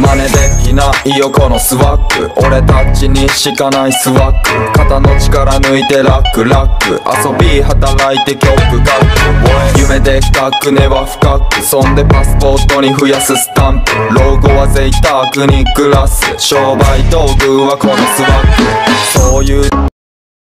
真似できないよこのスワック俺たちにしかないスワック。肩の力抜いてラックラック。遊び働いて曲書く夢でかく根は深くそんでパスポートに増やすスタンプ。老後は贅沢に暮らす。商売道具はこのスワック。そういう